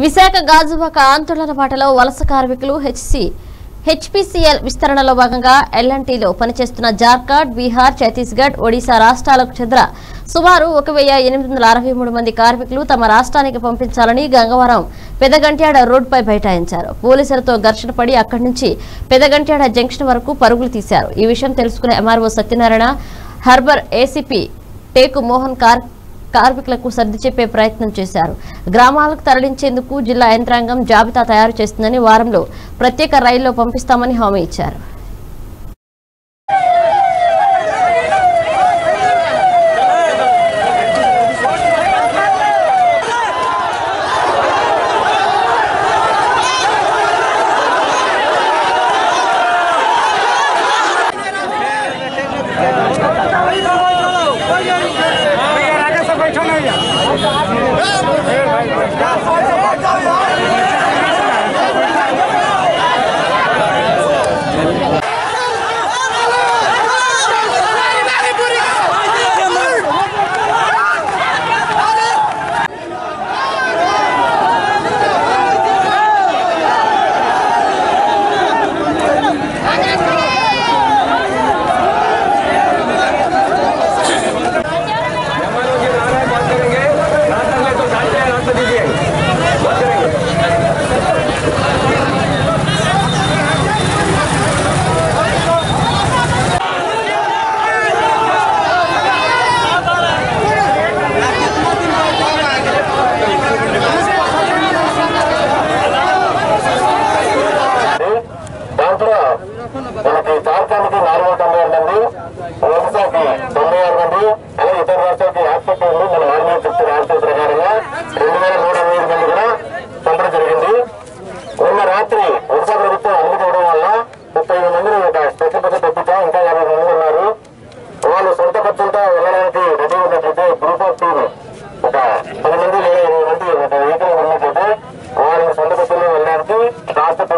విశాఖ గాజువాక ఆందోళన బాటలో వలస కార్మికులు హెచ్సి హెచ్పిసిఎల్ విస్తరణలో భాగంగా ఎల్ఎన్టీలో పనిచేస్తున్న జార్ఖండ్ బీహార్ ఛత్తీస్గఢ్ ఒడిశా రాష్ట్రాలకు చెందిన సుమారు ఒక వెయ్యి ఎనిమిది వందల అరవై మూడు మంది కార్మికులు తమ రాష్ట్రానికి పంపించాలని గంగవరం పెదగంట్యాడ రోడ్డుపై బైఠాయించారు. పోలీసులతో ఘర్షణ పడి అక్కడి నుంచి పెదగంట్యాడ జంక్షన్ వరకు పరుగులు తీశారు. ఈ విషయం తెలుసుకున్న ఎంఆర్ఓ సత్యనారాయణ హర్బర్ ఏసీపీ టేకు మోహన్ కార్ కార్మికులకు సర్ది చెప్పే ప్రయత్నం చేశారు. గ్రామాలకు తరలించేందుకు జిల్లా యంత్రాంగం జాబితా తయారు చేస్తుందని వారంలో ప్రత్యేక రైల్లో పంపిస్తామని హామీ ఇచ్చారు. चलो atrás. రాష్ట్ర